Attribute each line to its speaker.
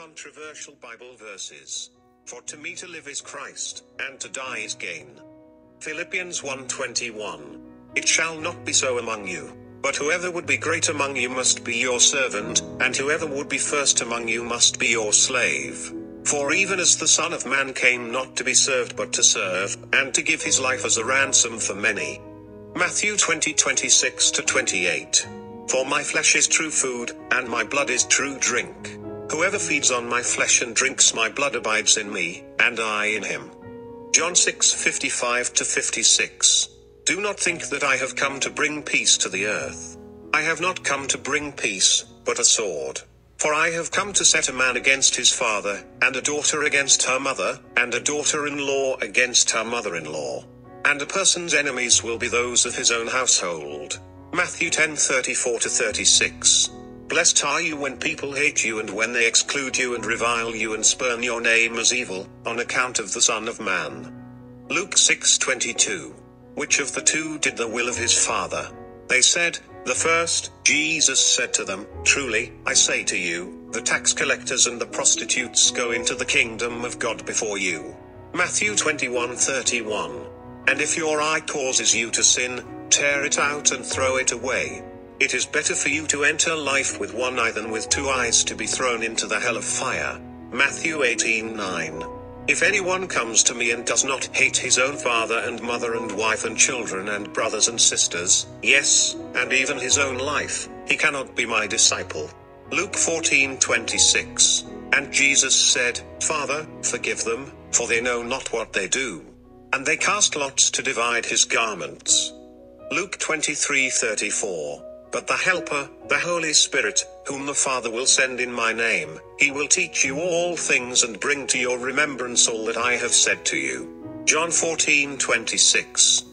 Speaker 1: controversial Bible verses. For to me to live is Christ, and to die is gain. Philippians 1:21. It shall not be so among you. But whoever would be great among you must be your servant, and whoever would be first among you must be your slave. For even as the Son of Man came not to be served but to serve, and to give his life as a ransom for many. Matthew 20 26 to 28. For my flesh is true food, and my blood is true drink. Whoever feeds on my flesh and drinks my blood abides in me, and I in him. John 6 55 to 56. Do not think that I have come to bring peace to the earth. I have not come to bring peace, but a sword. For I have come to set a man against his father, and a daughter against her mother, and a daughter in law against her mother in law. And a person's enemies will be those of his own household. Matthew 10 34 36. Blessed are you when people hate you and when they exclude you and revile you and spurn your name as evil, on account of the Son of Man. Luke 6 22. Which of the two did the will of his father? They said, the first, Jesus said to them, Truly, I say to you, the tax collectors and the prostitutes go into the kingdom of God before you. Matthew 21:31. And if your eye causes you to sin, tear it out and throw it away. It is better for you to enter life with one eye than with two eyes to be thrown into the hell of fire. Matthew 18:9. If anyone comes to me and does not hate his own father and mother and wife and children and brothers and sisters, yes, and even his own life, he cannot be my disciple. Luke 14:26. And Jesus said, Father, forgive them, for they know not what they do. And they cast lots to divide his garments. Luke 23:34. But the Helper, the Holy Spirit, whom the Father will send in my name, he will teach you all things and bring to your remembrance all that I have said to you. John 14:26.